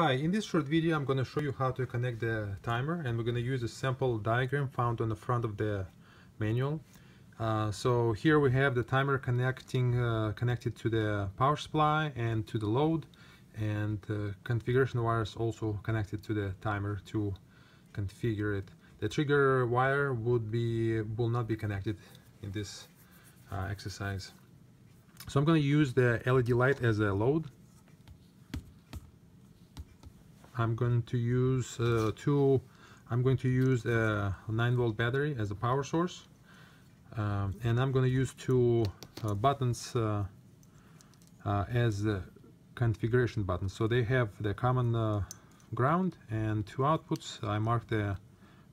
Hi, in this short video I'm going to show you how to connect the timer and we're going to use a sample diagram found on the front of the manual. Uh, so here we have the timer connecting uh, connected to the power supply and to the load and uh, configuration wires also connected to the timer to configure it. The trigger wire would be will not be connected in this uh, exercise. So I'm going to use the LED light as a load I'm going to use uh, two I'm going to use a 9 volt battery as a power source. Um, and I'm going to use two uh, buttons uh, uh as configuration buttons. So they have the common uh, ground and two outputs. I marked the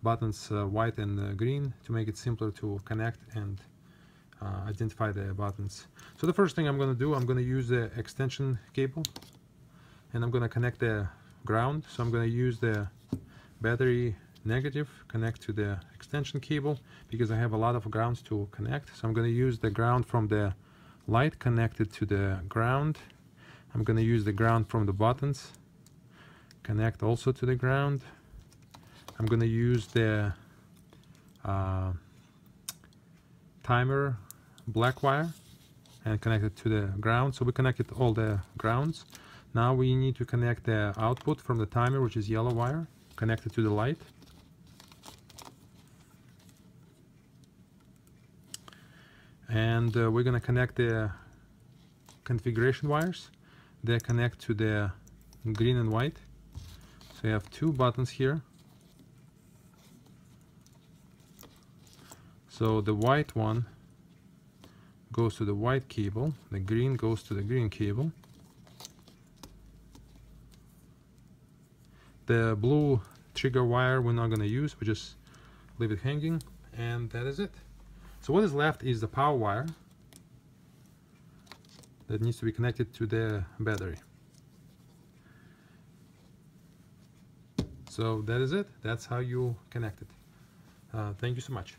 buttons uh, white and green to make it simpler to connect and identify the buttons. So the first thing I'm going to do I'm going to use the extension cable. And I'm going to connect the ground. So I'm going to use the battery negative connect to the extension cable because I have a lot of grounds to connect. So I'm going to use the ground from the light connected to the ground. I'm going to use the ground from the buttons connect also to the ground. I'm going to use the uh, timer black wire and connect it to the ground. So we connected all the grounds now we need to connect the output from the timer, which is yellow wire, connected to the light. And uh, we're going to connect the configuration wires. They connect to the green and white. So you have two buttons here. So the white one goes to the white cable, the green goes to the green cable. The blue trigger wire we're not going to use, we just leave it hanging and that is it. So what is left is the power wire that needs to be connected to the battery. So that is it. That's how you connect it. Uh, thank you so much.